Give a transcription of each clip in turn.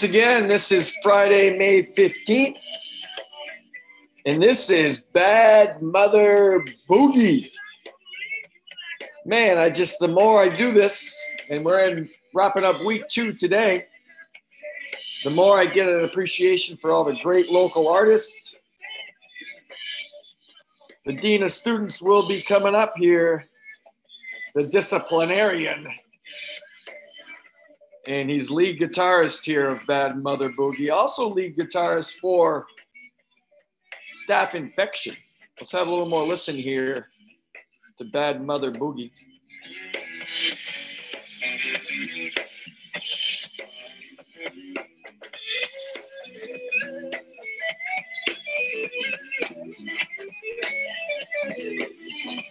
Once again, this is Friday, May 15th. And this is Bad Mother Boogie. Man, I just, the more I do this, and we're in wrapping up week two today, the more I get an appreciation for all the great local artists. The Dean of Students will be coming up here, the disciplinarian and he's lead guitarist here of Bad Mother Boogie. Also lead guitarist for Staff Infection. Let's have a little more listen here to Bad Mother Boogie.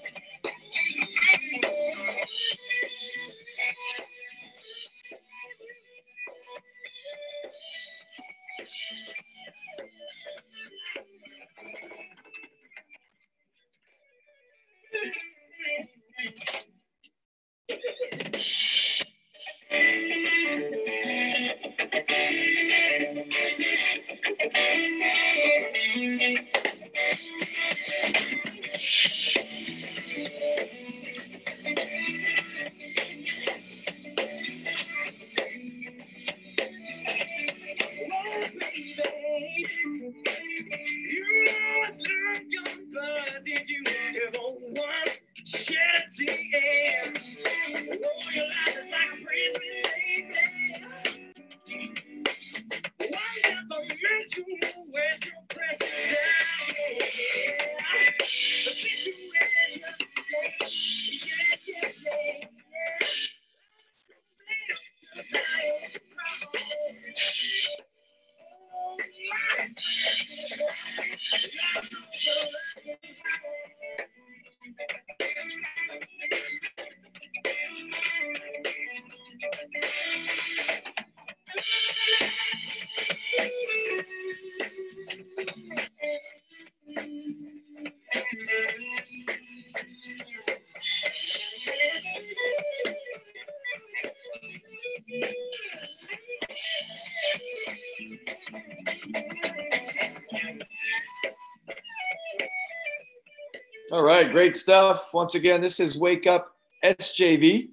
great stuff. Once again, this is Wake Up SJV.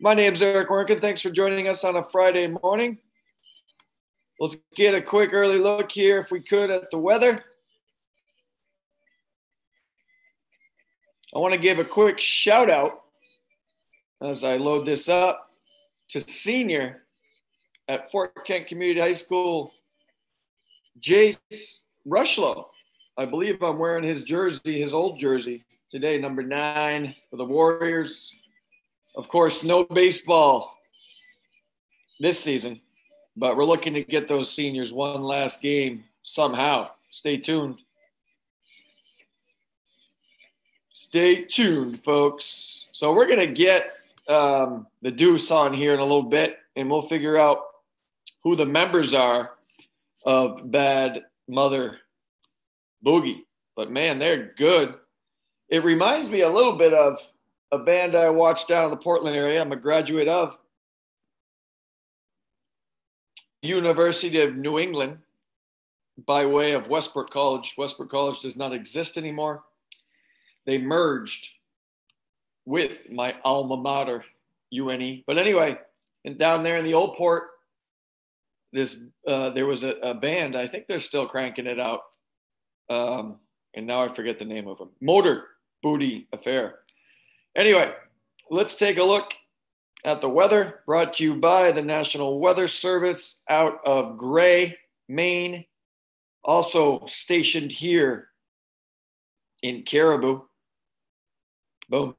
My name's Eric Werntgen. Thanks for joining us on a Friday morning. Let's get a quick early look here, if we could, at the weather. I want to give a quick shout out as I load this up to senior at Fort Kent Community High School, Jace Rushlow. I believe I'm wearing his jersey, his old jersey today, number nine for the Warriors. Of course, no baseball this season, but we're looking to get those seniors one last game somehow. Stay tuned. Stay tuned, folks. So we're gonna get um, the Deuce on here in a little bit, and we'll figure out who the members are of Bad Mother Boogie. But man, they're good. It reminds me a little bit of a band I watched down in the Portland area. I'm a graduate of University of New England by way of Westbrook College. Westbrook College does not exist anymore. They merged with my alma mater, UNE. But anyway, and down there in the old port, this uh, there was a, a band. I think they're still cranking it out um, and now I forget the name of them. Motor Booty Affair. Anyway, let's take a look at the weather, brought to you by the National Weather Service out of Gray, Maine. Also stationed here in Caribou. Boom.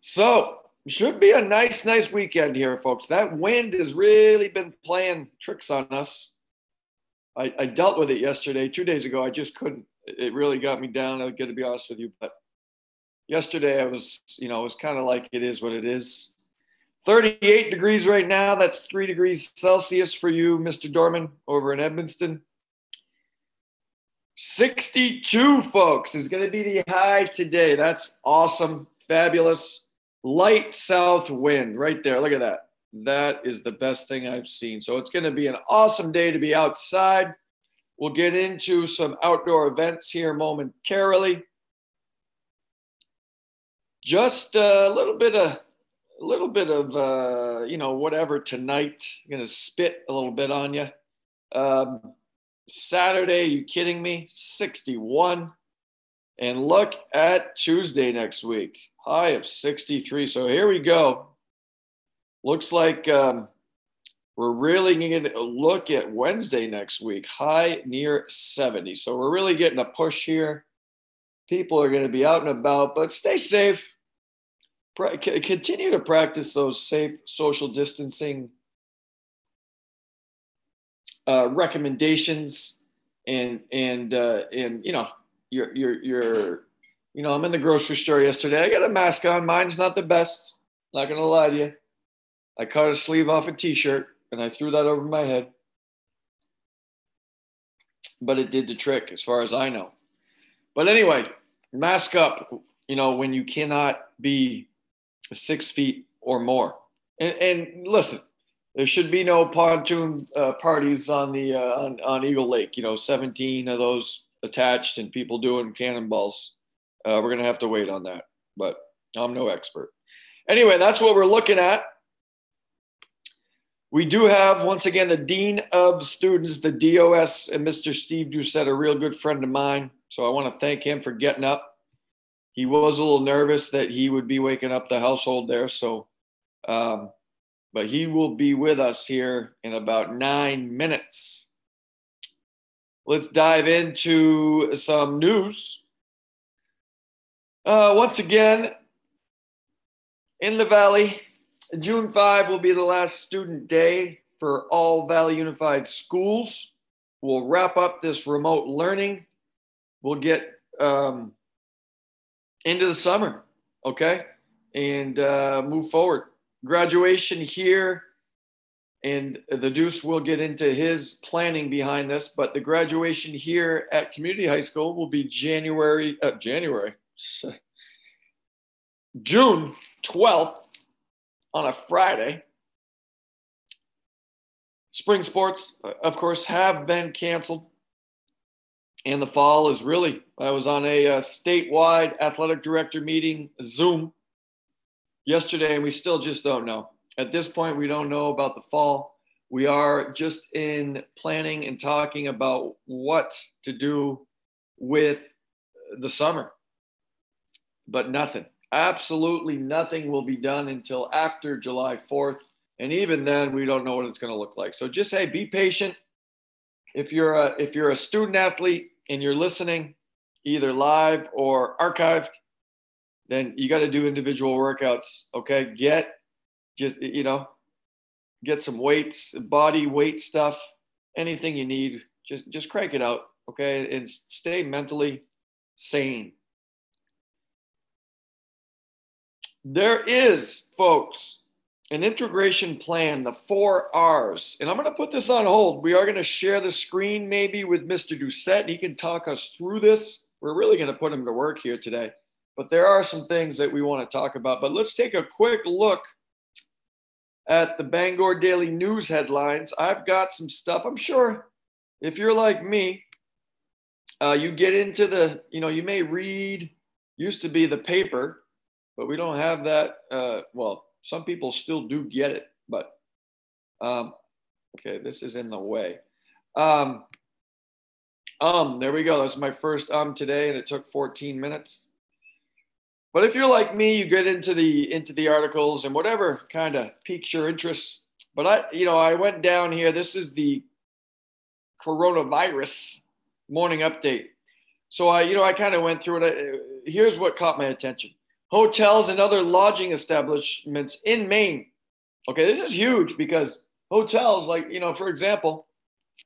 So, should be a nice, nice weekend here, folks. That wind has really been playing tricks on us. I, I dealt with it yesterday, two days ago. I just couldn't. It really got me down. I got to be honest with you, but yesterday I was, you know, it was kind of like it is what it is. 38 degrees right now. That's three degrees Celsius for you, Mr. Dorman, over in Edmundston. 62, folks, is going to be the high today. That's awesome, fabulous. Light south wind right there. Look at that. That is the best thing I've seen. So it's going to be an awesome day to be outside. We'll get into some outdoor events here momentarily just a little bit of a little bit of uh, you know whatever tonight. I'm gonna spit a little bit on you. Um, Saturday, you kidding me? 61. And look at Tuesday next week, high of 63. So here we go. Looks like um, we're really going to look at Wednesday next week, high near 70. So we're really getting a push here. People are going to be out and about, but stay safe continue to practice those safe social distancing uh, recommendations and and uh, and you know you're you're you're you know I'm in the grocery store yesterday. I got a mask on. Mine's not the best. Not gonna lie to you. I cut a sleeve off a t-shirt and I threw that over my head. But it did the trick as far as I know. But anyway, mask up, you know, when you cannot be six feet or more. And, and listen, there should be no pontoon uh, parties on the uh, on, on Eagle Lake. You know, 17 of those attached and people doing cannonballs. Uh, we're gonna have to wait on that, but I'm no expert. Anyway, that's what we're looking at. We do have once again the dean of students, the DOS, and Mr. Steve Doucette, a real good friend of mine. So I want to thank him for getting up he was a little nervous that he would be waking up the household there. So, um, but he will be with us here in about nine minutes. Let's dive into some news. Uh, once again, in the Valley, June 5 will be the last student day for all Valley Unified schools. We'll wrap up this remote learning. We'll get um, into the summer, okay, and uh, move forward. Graduation here, and the Deuce will get into his planning behind this, but the graduation here at Community High School will be January, uh, January, June 12th on a Friday. Spring sports, of course, have been canceled. And the fall is really i was on a, a, uh, statewide athletic director meeting zoom yesterday and we still just don't know. At this point we don't know about the fall. We are just in planning and talking about what to do with the summer. But nothing absolutely nothing will be done until after july 4th and even then we don't know what it's going to look like so just hey be patient if you're a if you're a student athlete and you're listening either live or archived, then you got to do individual workouts. Okay. Get just, you know, get some weights, body weight stuff, anything you need. Just, just crank it out. Okay. And stay mentally sane. There is, folks, an integration plan, the four R's. And I'm going to put this on hold. We are going to share the screen maybe with Mr. Doucette. He can talk us through this. We're really going to put him to work here today. But there are some things that we want to talk about. But let's take a quick look at the Bangor Daily News headlines. I've got some stuff. I'm sure if you're like me, uh, you get into the, you know, you may read, used to be the paper, but we don't have that. Uh, well, some people still do get it, but um, okay, this is in the way. Um, um, there we go. That's my first um today, and it took 14 minutes. But if you're like me, you get into the into the articles and whatever kind of piques your interest. But I, you know, I went down here. This is the coronavirus morning update. So I, you know, I kind of went through it. Here's what caught my attention: hotels and other lodging establishments in Maine. Okay, this is huge because hotels, like you know, for example,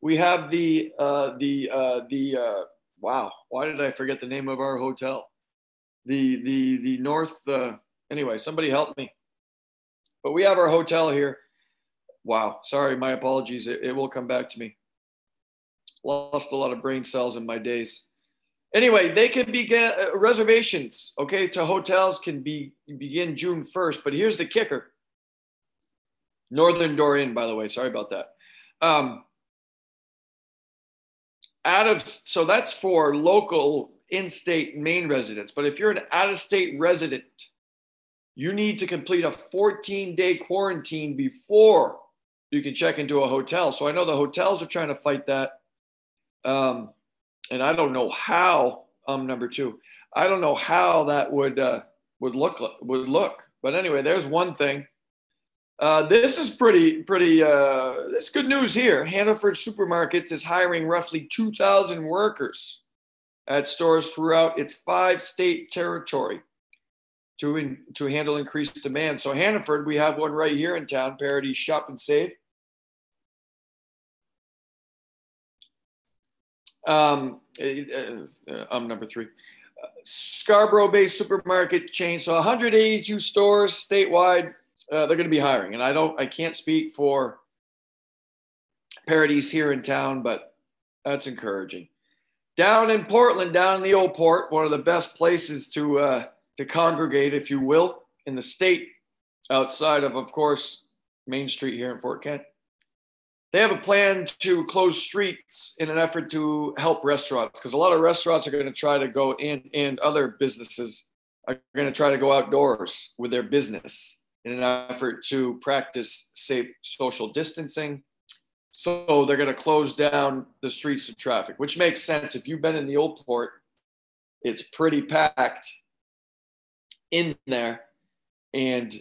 we have the uh, the uh, the uh, wow. Why did I forget the name of our hotel? the the the north. Uh, anyway, somebody help me. But we have our hotel here. Wow, sorry, my apologies. It, it will come back to me. Lost a lot of brain cells in my days. Anyway, they can begin uh, reservations. Okay, to hotels can be begin June first. But here's the kicker. Northern Door Inn, by the way. Sorry about that. Um, out of so that's for local in-state Maine residents. But if you're an out-of-state resident, you need to complete a 14-day quarantine before you can check into a hotel. So I know the hotels are trying to fight that, um, and I don't know how. Um, number two, I don't know how that would uh, would look would look. But anyway, there's one thing. Uh, this is pretty pretty. Uh, this good news here. Hannaford Supermarkets is hiring roughly 2,000 workers at stores throughout its five state territory to, in, to handle increased demand. So, Hannaford, we have one right here in town, Paradis Shop and Save. Um, uh, I'm number three. Scarborough based supermarket chain. So 182 stores statewide. Uh, they're going to be hiring, and I don't, I can't speak for Parities here in town, but that's encouraging down in Portland, down in the old port, one of the best places to uh, to congregate, if you will, in the state, outside of, of course, Main Street here in Fort Kent. They have a plan to close streets in an effort to help restaurants because a lot of restaurants are going to try to go in, and other businesses are going to try to go outdoors with their business in an effort to practice safe social distancing so they're going to close down the streets to traffic, which makes sense. If you've been in the old port, it's pretty packed in there. And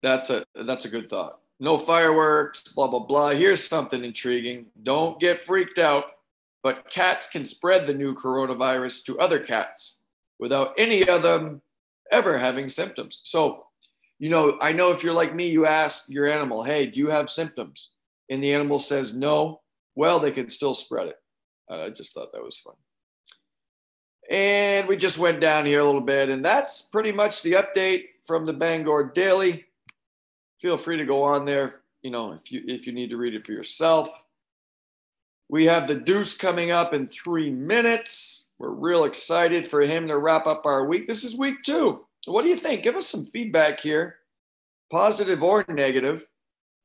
that's a that's a good thought. No fireworks, blah blah blah. Here's something intriguing. Don't get freaked out, but cats can spread the new coronavirus to other cats without any of them ever having symptoms. So you know, I know if you're like me, you ask your animal, hey, do you have symptoms? And the animal says no. Well, they can still spread it. Uh, I just thought that was fun. And we just went down here a little bit, and that's pretty much the update from the Bangor Daily. Feel free to go on there, you know, if you if you need to read it for yourself. We have the Deuce coming up in three minutes. We're real excited for him to wrap up our week. This is week two. So, what do you think? Give us some feedback here, positive or negative.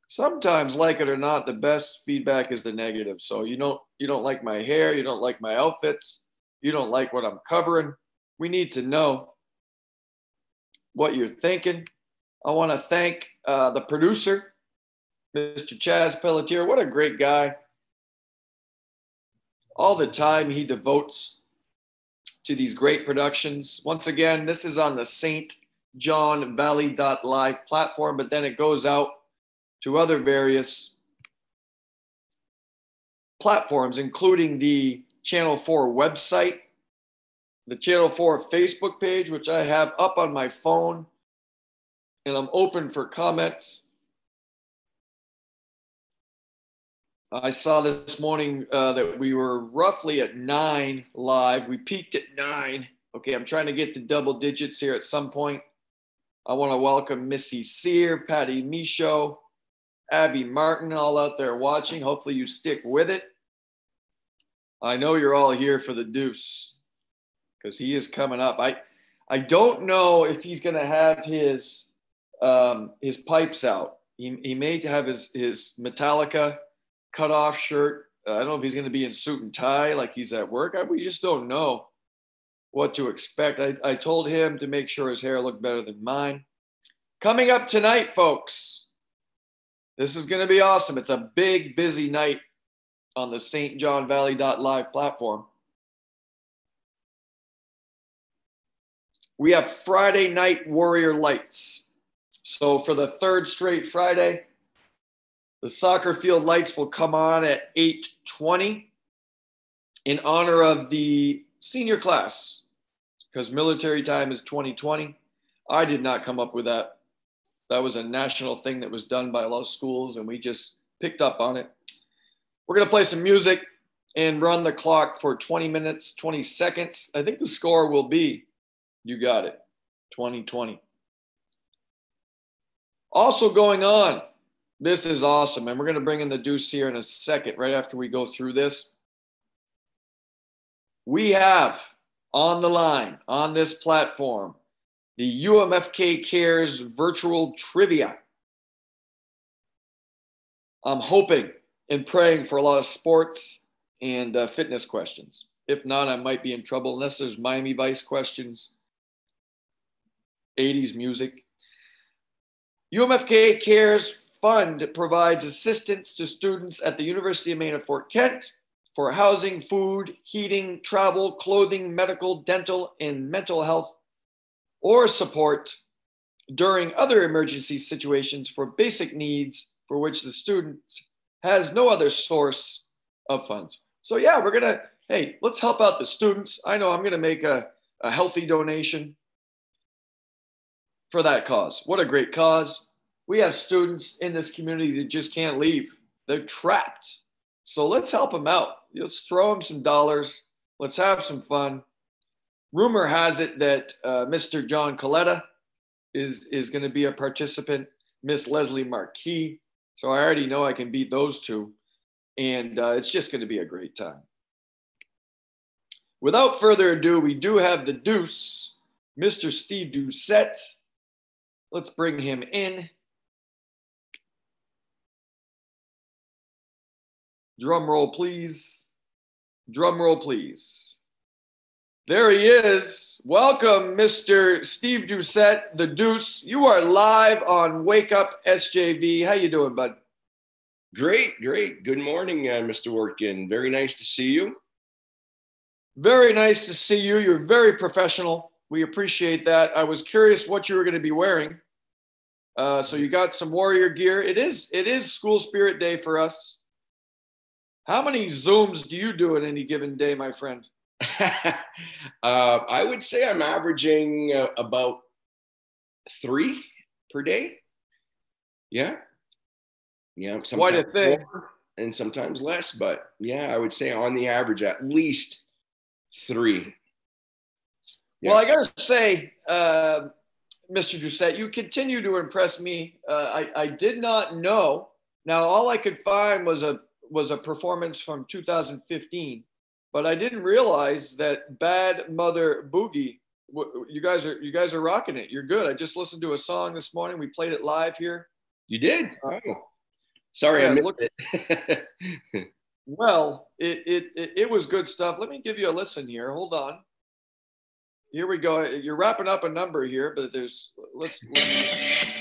Sometimes, like it or not, the best feedback is the negative. So you don't you don't like my hair, you don't like my outfits, you don't like what I'm covering. We need to know what you're thinking. I want to thank uh, the producer, Mr. Chaz Pelletier. What a great guy! All the time he devotes to these great productions. Once again, this is on the St. John Valley Live platform, but then it goes out to other various platforms, including the Channel 4 website, the Channel 4 Facebook page, which I have up on my phone, and I'm open for comments. I saw this morning uh, that we were roughly at nine live. We peaked at nine. Okay, I'm trying to get to double digits here at some point. I want to welcome Missy Sear, Patty Michaud, Abby Martin, all out there watching. Hopefully, you stick with it. I know you're all here for the deuce because he is coming up. I, I don't know if he's going to have his um, his pipes out. He, he may have his his Metallica cut off shirt. Uh, I don't know if he's going to be in suit and tie like he's at work. I, we just don't know what to expect. I, I told him to make sure his hair looked better than mine. Coming up tonight, folks, this is going to be awesome. It's a big, busy night on the St. John Valley Live platform. we have Friday night Warrior Lights. So for the third straight Friday, the soccer field lights will come on at 8:20 in honor of the senior class because military time is 2020. I did not come up with that. That was a national thing that was done by a lot of schools and we just picked up on it. We're going to play some music and run the clock for 20 minutes, 20 seconds. I think the score will be, you got it, 2020. Also going on, this is awesome. And we're going to bring in the deuce here in a second, right after we go through this. We have on the line, on this platform, the UMFK Cares virtual trivia. I'm hoping and praying for a lot of sports and uh, fitness questions. If not, I might be in trouble unless there's Miami Vice questions, 80s music. UMFK Cares Fund provides assistance to students at the University of Maine at Fort Kent for housing, food, heating, travel, clothing, medical, dental, and mental health or support during other emergency situations for basic needs for which the student has no other source of funds. So yeah, we're gonna, hey, let's help out the students. I know I'm gonna make a, a healthy donation for that cause. What a great cause. We have students in this community that just can't leave. They're trapped. So let's help them out. Let's throw them some dollars. Let's have some fun. Rumor has it that uh, Mr. John Coletta is, is going to be a participant, Miss Leslie Marquis. So I already know I can beat those two. And uh, it's just going to be a great time. Without further ado, we do have the deuce, Mr. Steve Doucette. Let's bring him in. Drum roll, please. Drum roll, please. There he is. Welcome, Mr. Steve Doucette, the Deuce. You are live on Wake Up SJV. How you doing, bud? Great, great. Good morning, uh, Mr. Werntgen. Very nice to see you. Very nice to see you. You're very professional. We appreciate that. I was curious what you were going to be wearing. Uh, so you got some warrior gear. It is it is School Spirit Day for us. How many Zooms do you do in any given day, my friend? uh, I would say I'm averaging uh, about three per day. Yeah. Yeah. Quite a thing. and sometimes less, but yeah, I would say on the average, at least three. Yeah. Well, I got to say, uh, Mr. Doucette, you continue to impress me. Uh, I, I did not know. Now, all I could find was a was a performance from 2015, but I didn't realize that Bad Mother Boogie. You guys are you guys are rocking it. You're good. I just listened to a song this morning. We played it live here. You did? Uh, oh, sorry, yeah, I missed it. well, it, it it it was good stuff. Let me give you a listen here. Hold on. Here we go. You're wrapping up a number here, but there's let's. let's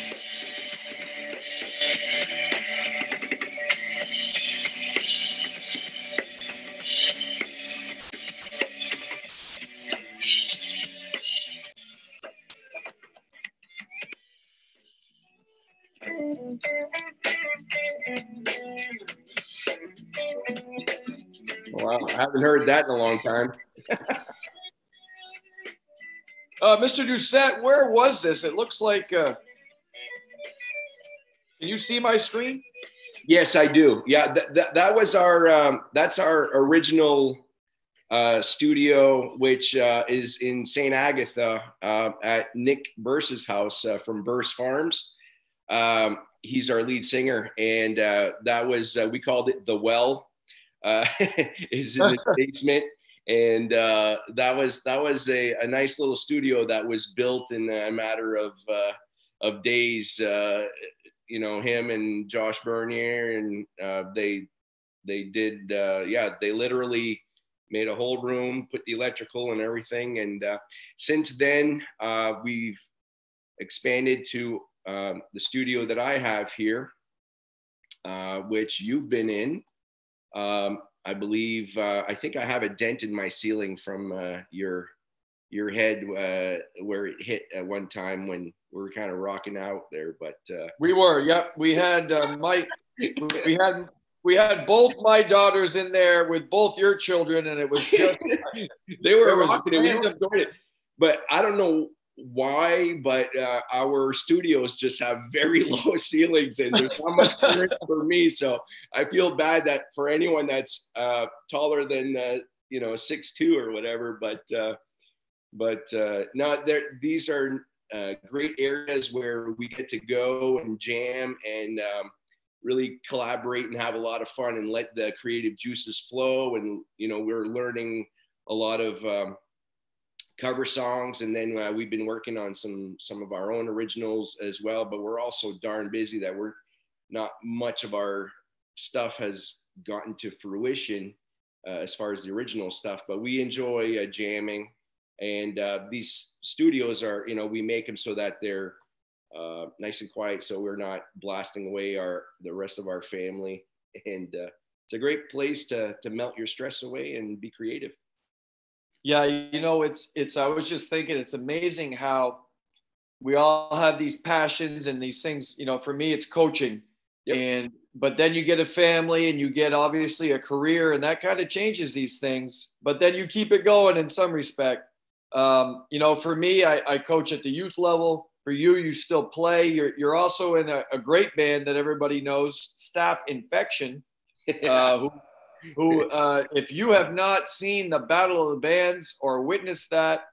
Wow, I haven't heard that in a long time. Uh, Mr. Doucette, where was this? It looks like. Uh, can you see my screen? Yes, I do. Yeah, th- th- that was our. Um, that's our original uh, studio, which uh, is in St. Agatha uh, at Nick Burse's house uh, from Burse Farms. Um, he's our lead singer, and uh, that was uh, we called it the Well. Uh, is in the basement, and uh, that was that was a, a nice little studio that was built in a matter of uh, of days. Uh, you know, him and Josh Bernier, and uh, they they did uh, yeah, they literally made a whole room, put the electrical and everything, and uh, since then we've expanded to um, the studio that I have here, which you've been in. Um, I believe, uh, I think I have a dent in my ceiling from uh, your your head uh, where it hit at one time when we were kind of rocking out there. But uh, we were, yep. We had uh, Mike. We had we had both my daughters in there with both your children, and it was just they were rocking. We enjoyed it. But I don't know why, but uh, our studios just have very low ceilings and there's not much clearance for me. So I feel bad that for anyone that's uh, taller than uh, you know six two or whatever. But uh, but uh, no, there these are uh, great areas where we get to go and jam and um, really collaborate and have a lot of fun and let the creative juices flow. And you know we're learning a lot of um, cover songs and then uh, we've been working on some some of our own originals as well but we're also darn busy that we're not much of our stuff has gotten to fruition uh, as far as the original stuff but we enjoy uh, jamming. And uh, these studios are you know we make them so that they're uh, nice and quiet so we're not blasting away our the rest of our family. And uh, it's a great place to to melt your stress away and be creative yeah, you know, it's it's. I was just thinking, it's amazing how we all have these passions and these things. You know, for me, it's coaching, yep. and but then you get a family and you get obviously a career, and that kind of changes these things. But then you keep it going in some respect. Um, you know, for me, I, I coach at the youth level. For you, you still play. You're you're also in a, a great band that everybody knows, Staff Infection, uh, who who, uh, if you have not seen the Battle of the Bands or witnessed that,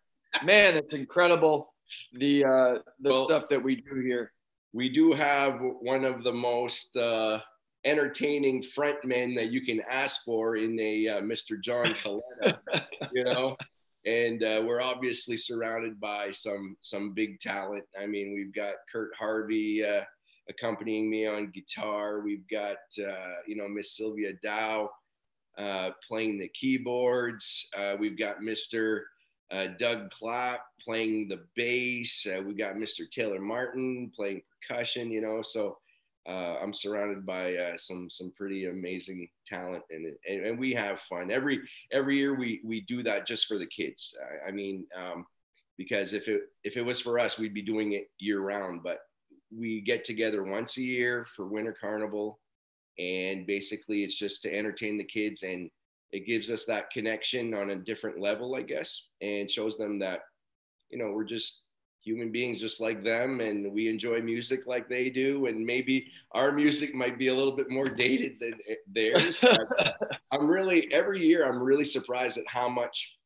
man, it's incredible the uh, the well, stuff that we do here. We do have one of the most uh, entertaining frontmen that you can ask for in a uh, Mr. John Coletta, you know. And uh, we're obviously surrounded by some some big talent. I mean, we've got Kurt Harvey uh, accompanying me on guitar. We've got uh, you know Miss Sylvia Dow uh, playing the keyboards. Uh, we've got Mr. Uh, Doug Clapp playing the bass. Uh, we've got Mr. Taylor Martin playing percussion. You know, so uh, I'm surrounded by uh, some some pretty amazing talent, and, and, and we have fun every every year. We we do that just for the kids. I, I mean, um, because if it if it was for us, we'd be doing it year round. But we get together once a year for Winter Carnival and basically it's just to entertain the kids and it gives us that connection on a different level i guess and shows them that you know we're just human beings just like them and we enjoy music like they do and maybe our music might be a little bit more dated than theirs i'm really every year i'm really surprised at how much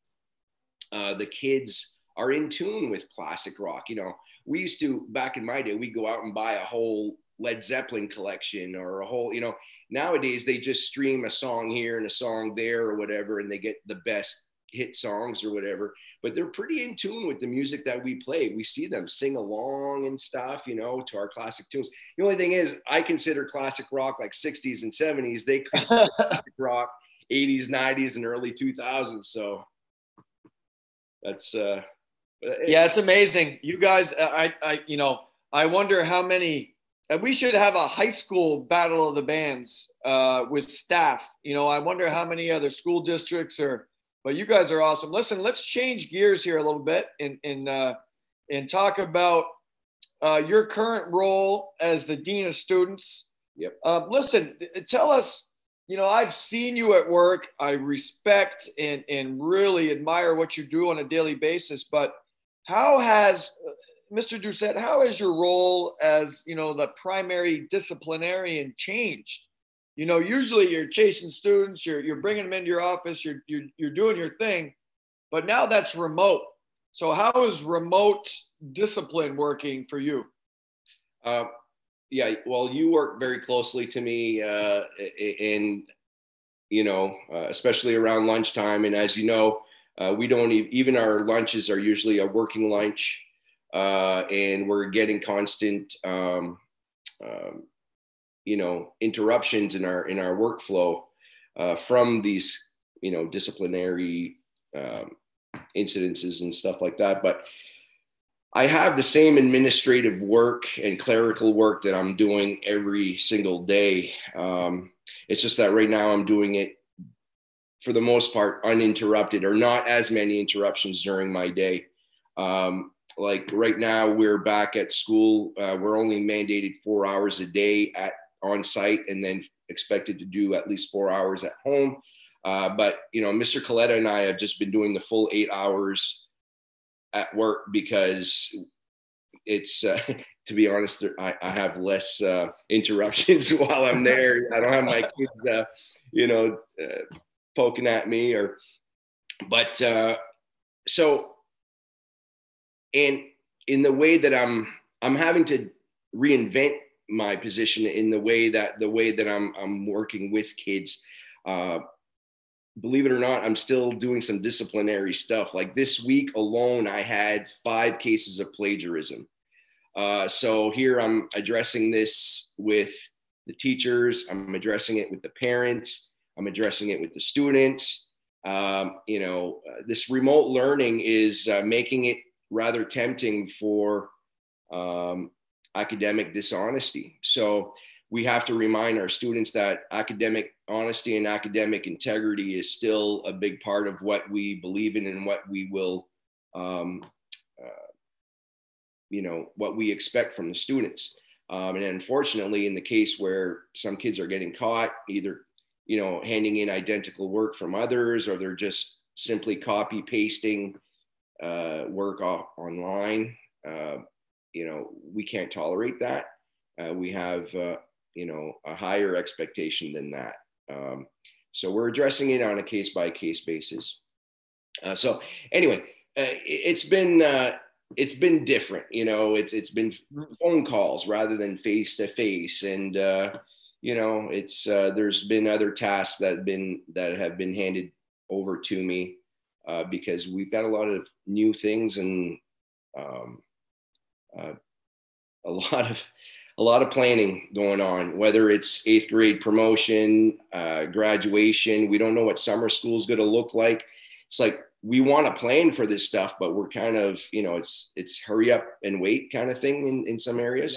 uh, the kids are in tune with classic rock. You know we used to back in my day we go out and buy a whole Led Zeppelin collection or a whole, you know, nowadays they just stream a song here and a song there or whatever, and they get the best hit songs or whatever. But they're pretty in tune with the music that we play. We see them sing along and stuff, you know, to our classic tunes. The only thing is, I consider classic rock like 60s and 70s. They consider classic rock 80s, 90s, and early 2000s. So that's, uh, yeah, it's amazing. You guys, I, I, you know, I wonder how many and we should have a high school battle of the bands uh, with staff. You know, I wonder how many other school districts are. But you guys are awesome. Listen, let's change gears here a little bit and and uh, and talk about uh, your current role as the dean of students. Yep. Uh, listen, tell us. You know, I've seen you at work. I respect and and really admire what you do on a daily basis. But how has Mr. Doucette, how has your role as you know the primary disciplinarian changed? You know, usually you're chasing students, you're you're bringing them into your office, you're you're, you're doing your thing, but now that's remote. So how is remote discipline working for you? Uh, yeah, well, you work very closely to me, uh, and you know, uh, especially around lunchtime. And as you know, uh, we don't even, even our lunches are usually a working lunch uh, and we're getting constant, um, um, you know, interruptions in our in our workflow uh, from these, you know, disciplinary um, incidences and stuff like that. But I have the same administrative work and clerical work that I'm doing every single day. Um, it's just that right now I'm doing it for the most part, uninterrupted or not as many interruptions during my day. Um, like right now, we're back at school. Uh, we're only mandated four hours a day at on site, and then expected to do at least four hours at home. Uh, but you know, Mr. Coletta and I have just been doing the full eight hours at work because it's uh, to be honest, I, I have less uh, interruptions while I'm there. I don't have my kids, uh, you know, uh, poking at me or, but uh, so, and in the way that I'm, I'm having to reinvent my position in the way that the way that I'm, I'm working with kids. Uh, believe it or not, I'm still doing some disciplinary stuff. Like this week alone, I had five cases of plagiarism. Uh, so here I'm addressing this with the teachers, I'm addressing it with the parents, I'm addressing it with the students. Um, you know, uh, this remote learning is uh, making it rather tempting for um, academic dishonesty. So we have to remind our students that academic honesty and academic integrity is still a big part of what we believe in and what we will um, you know what we expect from the students um, and unfortunately in the case where some kids are getting caught either you know handing in identical work from others or they're just simply copy pasting uh, work off online uh, you know we can't tolerate that. Uh, we have uh, you know a higher expectation than that. Um, so we're addressing it on a case by case basis. Uh, so anyway uh, it's been it's been different you know it's it's been phone calls rather than face to face and you know it's there's been other tasks that been that have been handed over to me uh, because we've got a lot of new things and um, uh, a lot of a lot of planning going on whether it's eighth grade promotion uh, graduation we don't know what summer school is going to look like it's like we want to plan for this stuff, but we're kind of, you know, it's it's hurry up and wait kind of thing in, in some areas.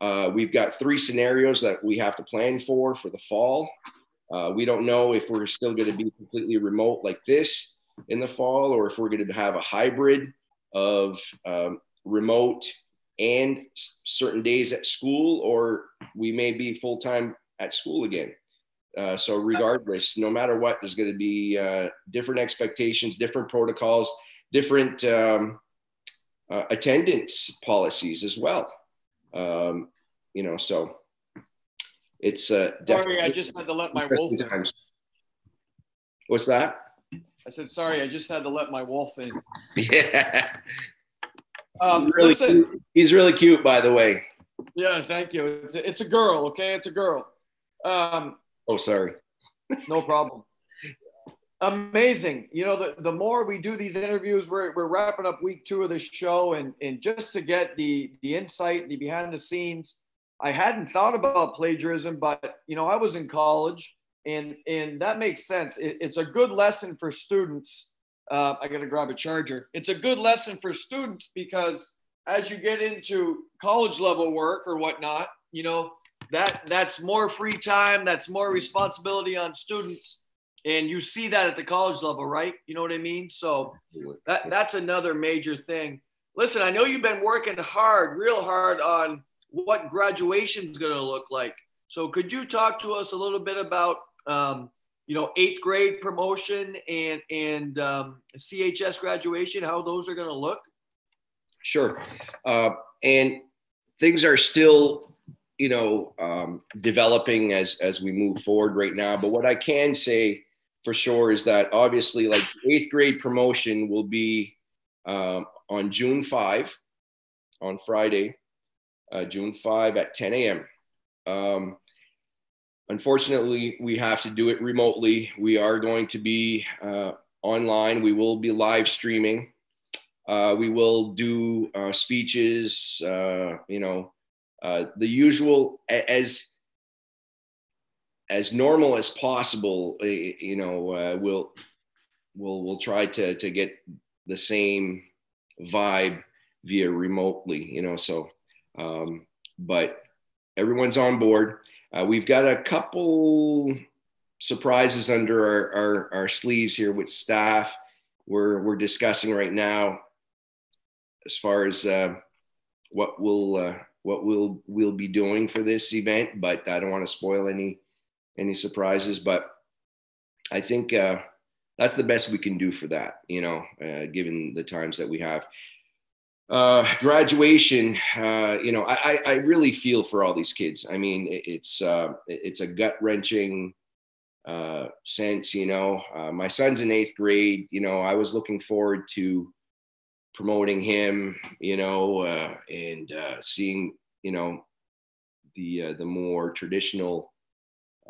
Uh, we've got three scenarios that we have to plan for for the fall. Uh, we don't know if we're still going to be completely remote like this in the fall, or if we're going to have a hybrid of um, remote and certain days at school, or we may be full time at school again. Uh, so regardless, no matter what, there's going to be uh, different expectations, different protocols, different um, uh, attendance policies as well. Um, you know, so it's uh, sorry. I just had to let my wolf in. What's that? I said sorry. I just had to let my wolf in. Yeah. Um, really listen, cute. he's really cute, by the way. Yeah, thank you. It's a, it's a girl. Okay, it's a girl. Um, Oh, sorry. no problem. Amazing. You know, the, the more we do these interviews, we're, we're wrapping up week two of the show. And, and just to get the, the insight, the behind the scenes, I hadn't thought about plagiarism, but, you know, I was in college and, and that makes sense. It, it's a good lesson for students. Uh, I got to grab a charger. It's a good lesson for students because as you get into college level work or whatnot, you know, that that's more free time that's more responsibility on students and you see that at the college level right you know what i mean so that that's another major thing listen i know you've been working hard real hard on what graduation is going to look like so could you talk to us a little bit about um, you know eighth grade promotion and and um, chs graduation how those are going to look sure uh, and things are still you know, um, developing as as we move forward right now. But what I can say for sure is that obviously, like eighth grade promotion will be um, on June five, on Friday, uh, June five at 10 a.m. Um, unfortunately, we have to do it remotely. We are going to be uh, online. We will be live streaming. Uh, we will do uh, speeches. Uh, you know uh, the usual as as normal as possible. You know, uh, we'll we'll we'll try to to get the same vibe via remotely. You know, so um, but everyone's on board. Uh, we've got a couple surprises under our, our, our sleeves here with staff. We're, we're discussing right now as far as uh, what we'll uh, what we'll we'll be doing for this event, but I don't want to spoil any any surprises. But I think uh, that's the best we can do for that, you know, uh, given the times that we have. Uh, graduation, uh, you know, I, I really feel for all these kids. I mean, it's uh, it's a gut wrenching uh, sense, you know. Uh, my son's in eighth grade. You know, I was looking forward to promoting him, you know, uh, and uh, seeing, you know, the uh, the more traditional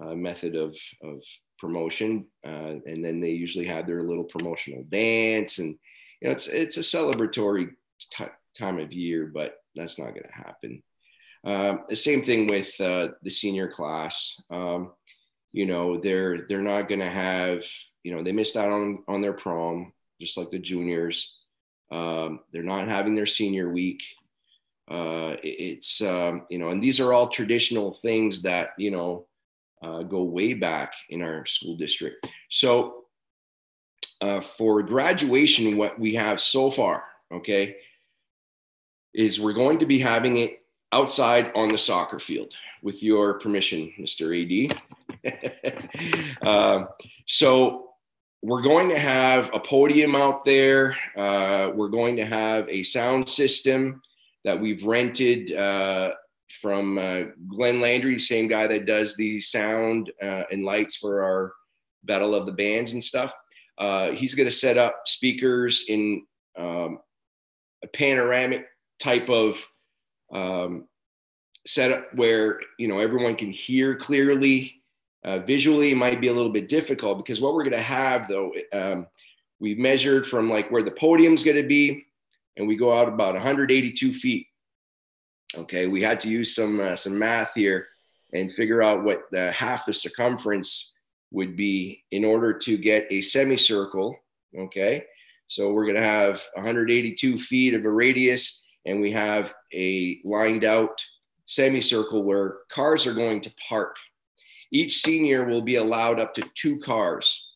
uh, method of of promotion, uh, and then they usually have their little promotional dance, and you know, it's it's a celebratory t- time of year, but that's not going to happen. Um, the same thing with uh, the senior class. Um, you know, they're they're not going to have, you know, they missed out on on their prom, just like the juniors. Um, they're not having their senior week. Uh, it's um, you know, and these are all traditional things that you know uh, go way back in our school district. So uh, for graduation, what we have so far, okay, is we're going to be having it outside on the soccer field with your permission, Mr. AD. Um, so we're going to have a podium out there. Uh, we're going to have a sound system that we've rented uh, from uh, Glenn Landry, same guy that does the sound uh, and lights for our Battle of the Bands and stuff. Uh, he's going to set up speakers in um, a panoramic type of um, setup where you know everyone can hear clearly uh, visually, it might be a little bit difficult because what we're going to have, though, um, we've measured from like where the podium's going to be, and we go out about 182 feet. Okay, we had to use some uh, some math here and figure out what the half the circumference would be in order to get a semicircle. Okay, so we're going to have 182 feet of a radius, and we have a lined out semicircle where cars are going to park each senior will be allowed up to two cars.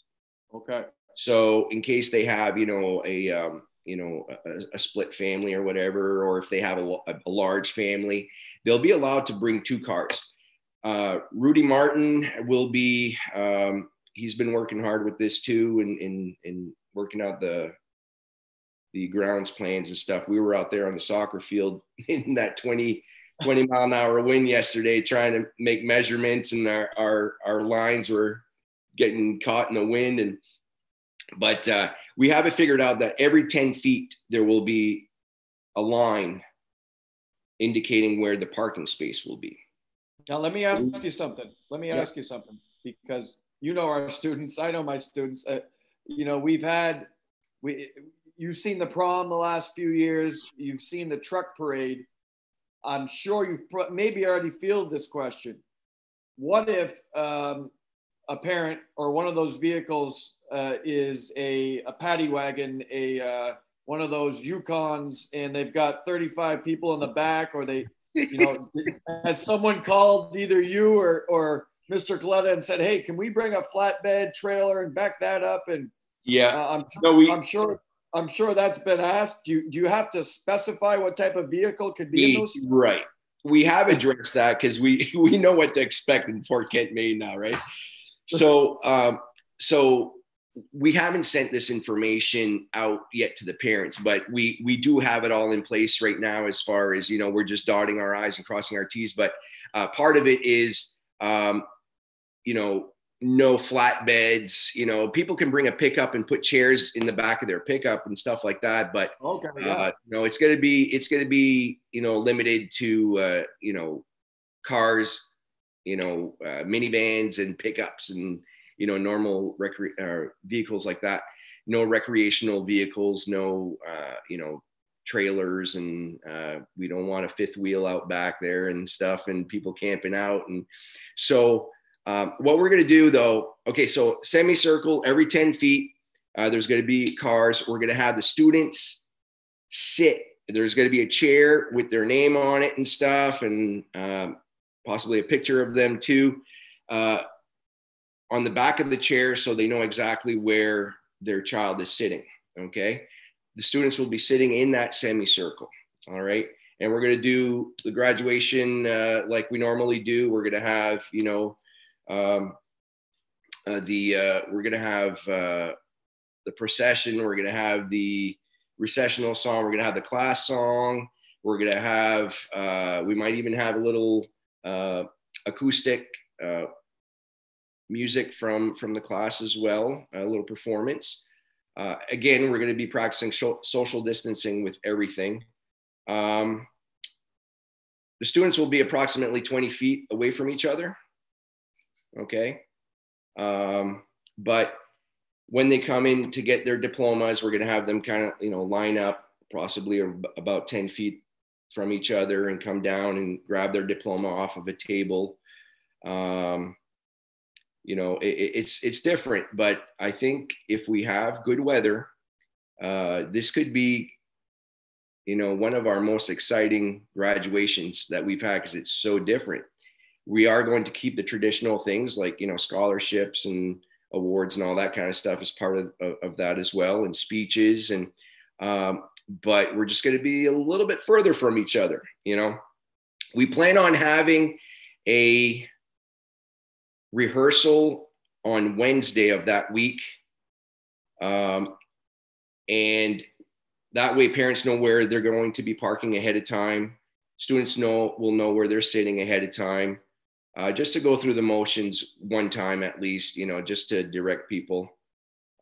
Okay. So in case they have, you know, a um, you know a, a, split family or whatever, or if they have a, a, large family, they'll be allowed to bring two cars. Uh, Rudy Martin will be. Um, he's been working hard with this too, and in, in, in working out the the grounds plans and stuff. We were out there on the soccer field in that 20 20 mile an hour wind yesterday trying to make measurements and our, our, our lines were getting caught in the wind. And, but uh, we have it figured out that every 10 feet there will be a line indicating where the parking space will be. Now, let me ask you something. Let me ask yeah. you something because you know our students, I know my students. Uh, you know, we've had, we, you've seen the prom the last few years, you've seen the truck parade I'm sure you maybe already feel this question. What if um, a parent or one of those vehicles uh, is a, a paddy wagon, a uh, one of those Yukons, and they've got 35 people in the back, or they, you know, has someone called either you or or Mr. Coletta and said, "Hey, can we bring a flatbed trailer and back that up?" And yeah, uh, I'm, no, we, I'm sure I'm sure that's been asked. Do you, do you have to specify what type of vehicle could be in those? Right. We have addressed that because we we know what to expect in Fort Kent, Maine now, right? So um, so we haven't sent this information out yet to the parents, but we we do have it all in place right now. As far as you know, we're just dotting our i's and crossing our t's. But uh, part of it is, um, you know, no flatbeds. You know, people can bring a pickup and put chairs in the back of their pickup and stuff like that. But okay, yeah. uh, you know, it's gonna be it's gonna be you know limited to uh, you know cars, you know uh, minivans and pickups and you know normal recre- uh, vehicles like that. No recreational vehicles, no uh, you know trailers and uh, we don't want a fifth wheel out back there and stuff and people camping out and so um, what we're going to do though, okay, so semicircle every 10 feet, uh, there's going to be cars. We're going to have the students sit. There's going to be a chair with their name on it and stuff, and um, possibly a picture of them too. Uh, on the back of the chair so they know exactly where their child is sitting. Okay. The students will be sitting in that semicircle. All right. And we're going to do the graduation uh, like we normally do. We're going to have, you know, um, uh, the, uh, we're going to have uh, the procession. We're going to have the recessional song. We're going to have the class song. We're going to have, uh, we might even have a little uh, acoustic music from from the class as well, a little performance. Uh, again, we're going to be practicing social distancing with everything. Um, the students will be approximately 20 feet away from each other. Okay. Um, but when they come in to get their diplomas, we're going to have them kind of, you know, line up possibly about 10 feet from each other and come down and grab their diploma off of a table. Um, you know it, it's it's different but i think if we have good weather uh, this could be you know one of our most exciting graduations that we've had because it's so different we are going to keep the traditional things like you know scholarships and awards and all that kind of stuff as part of, of, that as well and speeches and um, but we're just going to be a little bit further from each other you know we plan on having a rehearsal on Wednesday of that week. Um, and that way parents know where they're going to be parking ahead of time. Students know will know where they're sitting ahead of time. Uh, just to go through the motions one time at least, you know, just to direct people.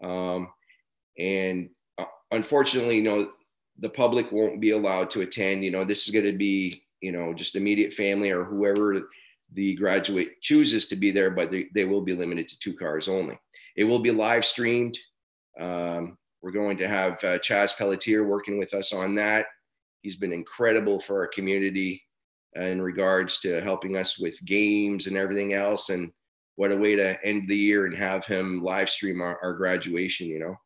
Um, and uh, unfortunately, you know, the public won't be allowed to attend. You know, this is going to be, you know, just immediate family or whoever the graduate chooses to be there, but they, they will be limited to two cars only. It will be live streamed. Um, we're going to have uh, Chaz Pelletier working with us on that. He's been incredible for our community in regards to helping us with games and everything else. And what a way to end the year and have him live stream our, our graduation, you know?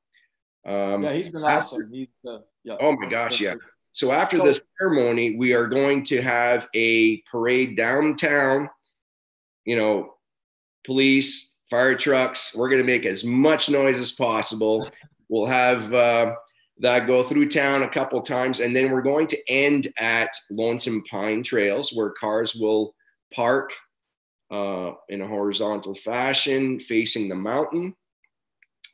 Um, yeah, he's been awesome. He's, uh, yeah. Oh my gosh, yeah. So after so, the ceremony, we are going to have a parade downtown. You know, police, fire trucks. We're going to make as much noise as possible. We'll have uh, that go through town a couple times, and then we're going to end at Lonesome Pine Trails, where cars will park uh, in a horizontal fashion facing the mountain.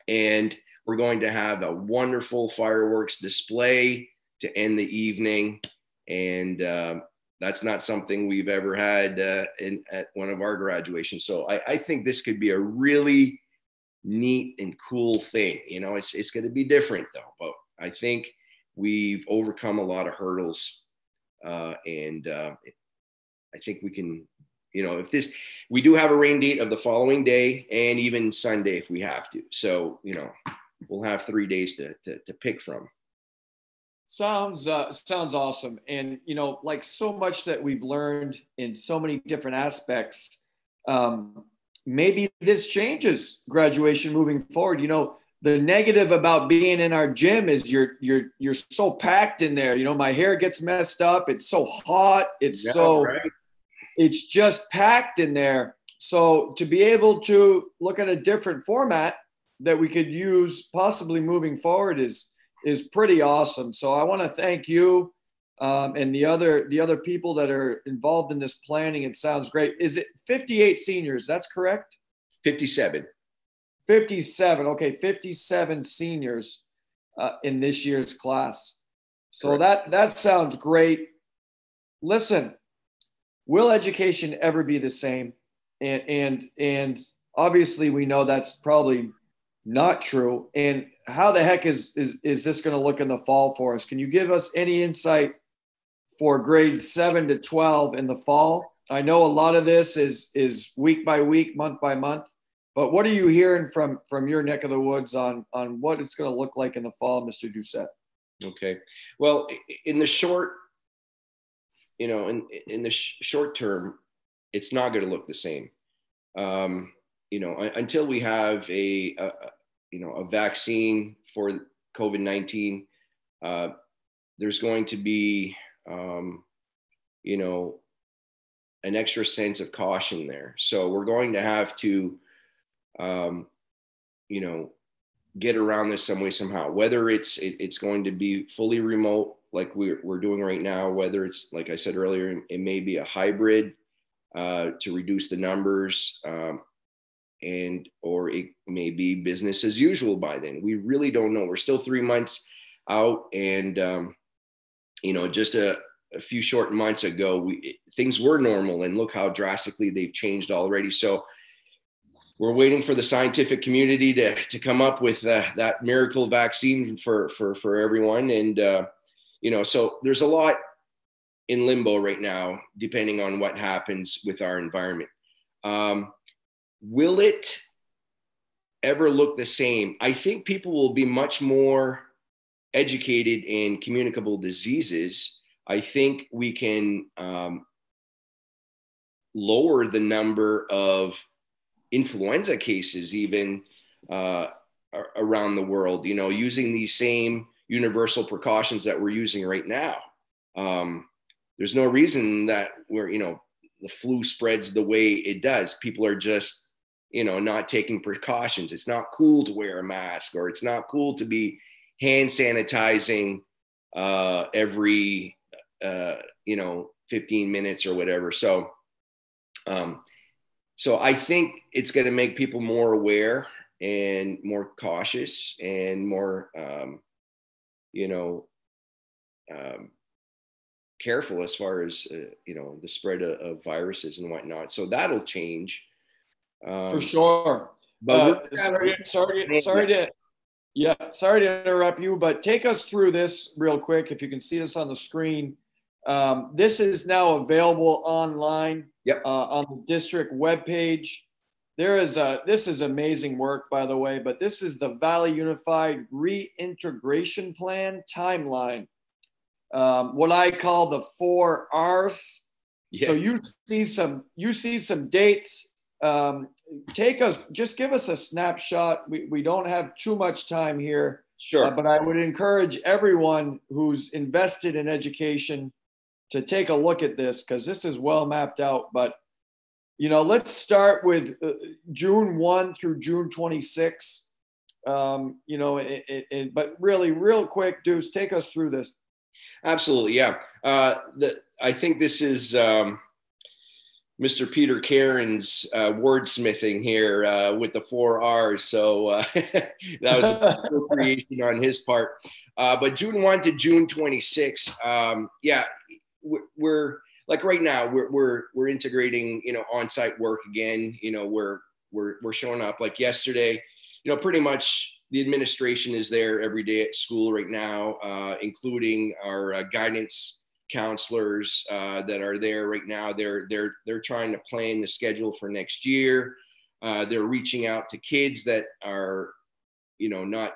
And we're going to have a wonderful fireworks display to end the evening. And uh, that's not something we've ever had uh, in, at one of our graduations. So I, I, think this could be a really neat and cool thing. You know, it's, it's going to be different though, but I think we've overcome a lot of hurdles. Uh, and uh, I think we can, you know, if this, we do have a rain date of the following day and even Sunday if we have to. So, you know, we'll have three days to, to, to pick from. Sounds uh, sounds awesome, and you know, like so much that we've learned in so many different aspects. Um, maybe this changes graduation moving forward. You know, the negative about being in our gym is you're you're you're so packed in there. You know, my hair gets messed up. It's so hot. It's yeah, so right. it's just packed in there. So to be able to look at a different format that we could use possibly moving forward is is pretty awesome. So I want to thank you um, and the other the other people that are involved in this planning. It sounds great. Is it 58 seniors? That's correct. 57. 57. Okay, 57 seniors uh, in this year's class. So correct. that that sounds great. Listen, will education ever be the same? And and and obviously we know that's probably not true. And how the heck is is is this going to look in the fall for us? Can you give us any insight for grades seven to twelve in the fall? I know a lot of this is is week by week, month by month, but what are you hearing from from your neck of the woods on on what it's going to look like in the fall, Mr. Doucette? Okay, well, in the short, you know, in in the sh- short term, it's not going to look the same. Um, you know, until we have a, a, you know, a vaccine for COVID 19, uh, there's going to be, um, you know, an extra sense of caution there. So we're going to have to um, you know, get around this some way somehow. Whether it's it, it's going to be fully remote, like we're we're doing right now, whether it's like I said earlier, it may be a hybrid uh, to reduce the numbers. Um, and or it may be business as usual by then. We really don't know. We're still three months out, and um, you know, just a, a few short months ago, we, things were normal, and look how drastically they've changed already. So we're waiting for the scientific community to, to come up with uh, that miracle vaccine for, for, for everyone. And, uh, you know, so there's a lot in limbo right now, depending on what happens with our environment. Um, will it ever look the same? I think people will be much more educated in communicable diseases, I think we can um, lower the number of influenza cases even uh, around the world, you know, using these same universal precautions that we're using right now. Um, there's no reason that we're, you know, the flu spreads the way it does. People are just, you know, not taking precautions. It's not cool to wear a mask or it's not cool to be hand sanitizing uh, every uh, you know 15 minutes or whatever. So, um, so I think it's going to make people more aware and more cautious and more, um, you know, um, careful as far as uh, you know the spread of, of, viruses and whatnot. So that'll change um, for sure. But uh, sorry, sorry, sorry to yeah, sorry to interrupt you, but take us through this real quick. If you can see this on the screen, um, this is now available online yep. uh, on the district webpage. There is a this is amazing work, by the way, but this is the Valley Unified Reintegration Plan timeline. Um, what I call the four R's. Yeah. So you see some you see some dates um, take us, just give us a snapshot. We, we don't have too much time here. Sure. Uh, but I would encourage everyone who's invested in education to take a look at this because this is well mapped out. But, you know, let's start with uh, June 1 through June 26. Um, you know, it, it, it, but really, real quick, Deuce, take us through this. Absolutely. Yeah. Uh, the, I think this is. Um, Mr. Peter Karen's uh, wordsmithing here uh, with the four R's. So uh, that was a creation on his part. Uh, but June 1 to June 26, um, yeah, we're like right now we're, we're, we're integrating, you know, on-site work again, you know, we're, we're, we're showing up like yesterday, you know, pretty much the administration is there every day at school right now, uh, including our uh, guidance counselors uh, that are there right now. They're they're they're trying to plan the schedule for next year. Uh, they're reaching out to kids that are, you know, not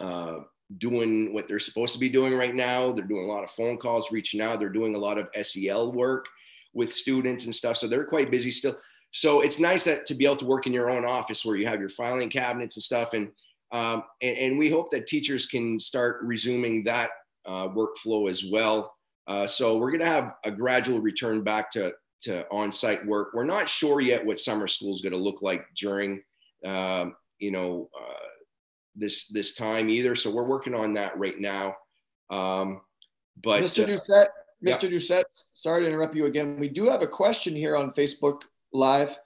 uh, doing what they're supposed to be doing right now. They're doing a lot of phone calls, reaching out. They're doing a lot of SEL work with students and stuff. So they're quite busy still. So it's nice that to be able to work in your own office where you have your filing cabinets and stuff. And um, and, and we hope that teachers can start resuming that uh, workflow as well. Uh, so we're going to have a gradual return back to, to on-site work. We're not sure yet what summer school is going to look like during, um, you know, uh, this this time either. So we're working on that right now. Um, but Mr. Uh, Doucette, Mr. Yeah. Doucette, sorry to interrupt you again. We do have a question here on Facebook Live.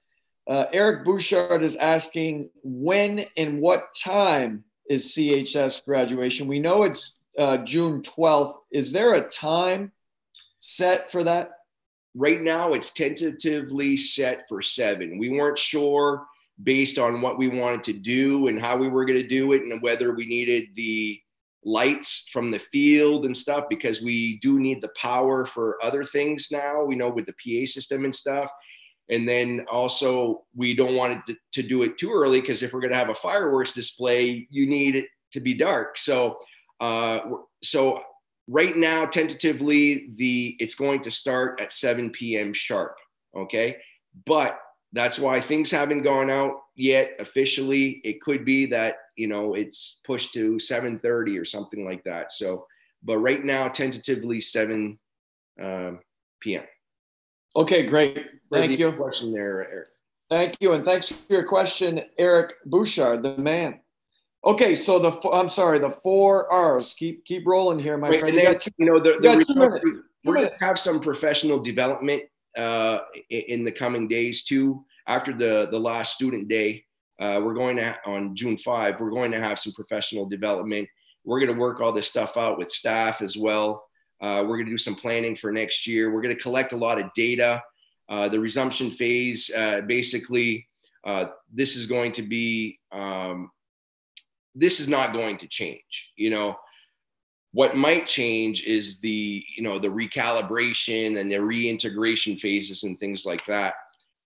Uh, Eric Bouchard is asking when and what time is CHS graduation? We know it's uh, June 12th. Is there a time set for that? Right now, it's tentatively set for seven. We weren't sure based on what we wanted to do and how we were going to do it and whether we needed the lights from the field and stuff because we do need the power for other things now, we know with the PA system and stuff. And then also, we don't want to, to do it too early because if we're going to have a fireworks display, you need it to be dark. So uh, so right now, tentatively, the it's going to start at 7 p.m. sharp. Okay, but that's why things haven't gone out yet officially. It could be that you know it's pushed to 7:30 or something like that. So, but right now, tentatively 7 um, p.m. Okay, great. Thank you. Question there, Eric. Thank you, and thanks for your question, Eric Bouchard, the man. Okay, so the I'm sorry, the four R's. Keep keep rolling here, my Wait, friend. You, two, you know, the, the recovery, we're going to have some professional development uh, in the coming days too. After the the last student day, uh, we're going to on June 5. We're going to have some professional development. We're going to work all this stuff out with staff as well. Uh, we're going to do some planning for next year. We're going to collect a lot of data. Uh, the resumption phase, uh, basically, uh, this is going to be. Um, this is not going to change. You know, what might change is the you know the recalibration and the reintegration phases and things like that.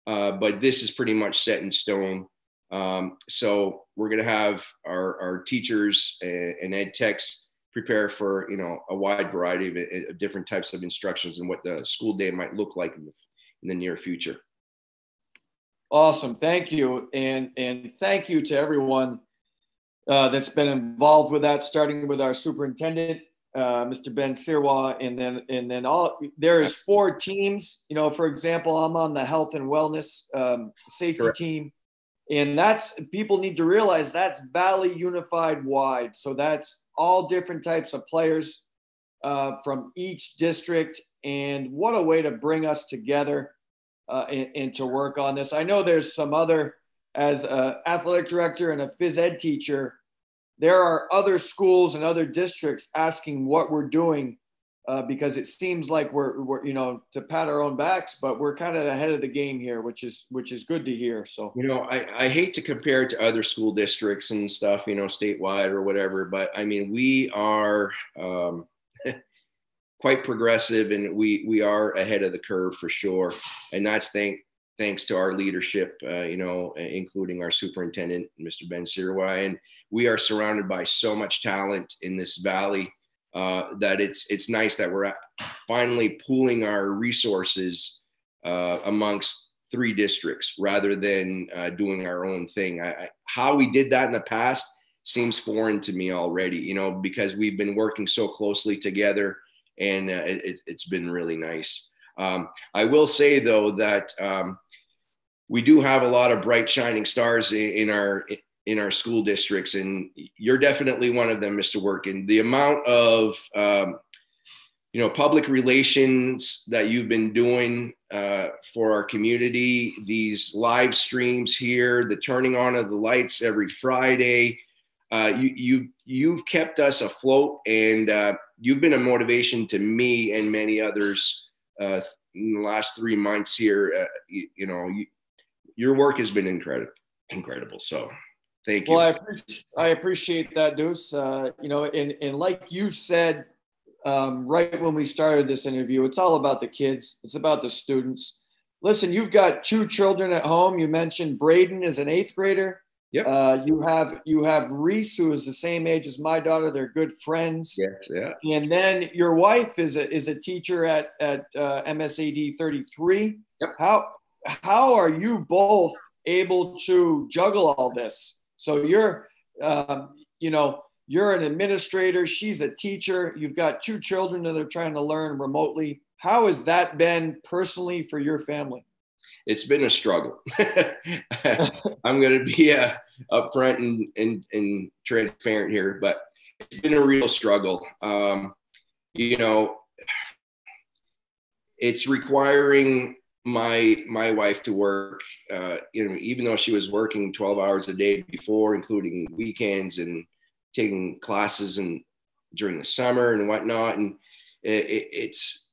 Uh, but this is pretty much set in stone. Um, so we're going to have our, our teachers and, ed techs prepare for you know a wide variety of, of, different types of instructions and what the school day might look like in the, in the near future. Awesome. Thank you. And and thank you to everyone uh, that's been involved with that, starting with our superintendent, uh, Mr. Ben Sirois, and then and then all there is four teams. You know, for example, I'm on the health and wellness um, safety Correct. team, and that's people need to realize that's Valley Unified wide. So that's all different types of players uh, from each district, and what a way to bring us together uh, and, and to work on this. I know there's some other as an athletic director and a phys ed teacher, there are other schools and other districts asking what we're doing uh, because it seems like we're, we're, you know, to pat our own backs, but we're kind of ahead of the game here, which is which is good to hear. So you know, I, I hate to compare it to other school districts and stuff, you know, statewide or whatever, but I mean, we are um, quite progressive and we we are ahead of the curve for sure, and that's thank thanks to our leadership, uh, you know, including our superintendent, Mr. Ben Sirois. And we are surrounded by so much talent in this valley uh, that it's it's nice that we're finally pooling our resources uh, amongst three districts rather than uh, doing our own thing. I, I, how we did that in the past seems foreign to me already, you know, because we've been working so closely together and uh, it, has been really nice. Um, I will say though that um, we do have a lot of bright shining stars in, our in our school districts and you're definitely one of them mr Werntgen. The amount of um, you know public relations that you've been doing uh, for our community these live streams here the turning on of the lights every friday uh, you, you you've kept us afloat and uh, you've been a motivation to me and many others uh, in the last three months here uh, you, you know you, your work has been incredible, incredible. So thank you. Well, I appreciate, I appreciate that, Deuce. Uh, you know, and, and like you said, um, right when we started this interview, it's all about the kids. It's about the students. Listen, you've got two children at home. You mentioned Braden is an eighth grader. Yep. Uh, you have you have Reese, who is the same age as my daughter. They're good friends. Yeah, yeah. And then your wife is a is a teacher at at uh, MSAD 33. Yep. How how are you both able to juggle all this? So you're, um, you know, you're an administrator. She's a teacher. You've got two children that are trying to learn remotely. How has that been personally for your family? It's been a struggle. I'm going to be uh, upfront and, and, and transparent here, but it's been a real struggle. Um, you know, it's requiring my my wife to work uh, you know even though she was working 12 hours a day before including weekends and taking classes and during the summer and whatnot and it, it, it's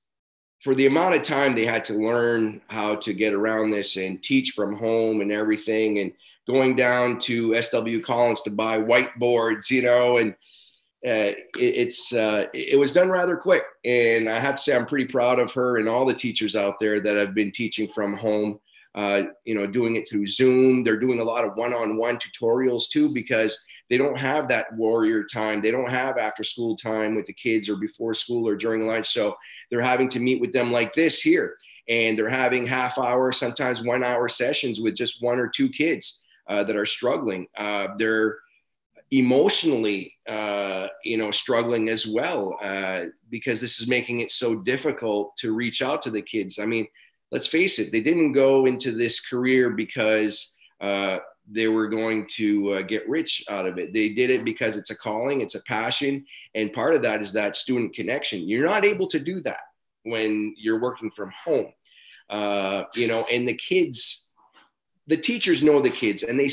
for the amount of time they had to learn how to get around this and teach from home and everything and going down to sw collins to buy whiteboards you know and it, it's uh, it was done rather quick, and I have to say I'm pretty proud of her and all the teachers out there that have been teaching from home. Uh, you know, doing it through Zoom. They're doing a lot of one-on-one tutorials too because they don't have that warrior time. They don't have after-school time with the kids or before school or during lunch. So they're having to meet with them like this here, and they're having half-hour, sometimes one-hour sessions with just one or two kids uh, that are struggling. Uh, they're emotionally, uh, you know, struggling as well uh, because this is making it so difficult to reach out to the kids. I mean, let's face it, they didn't go into this career because uh, they were going to uh, get rich out of it. They did it because it's a calling, it's a passion. And part of that is that student connection. You're not able to do that when you're working from home. Uh, you know, and the kids, the teachers know the kids and they